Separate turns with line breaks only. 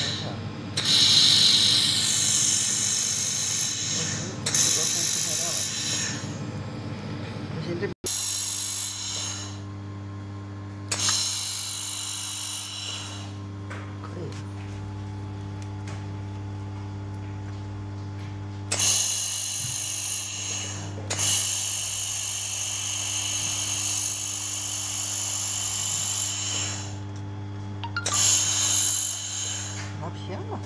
看一下。这个空气太大了。不行，我天呐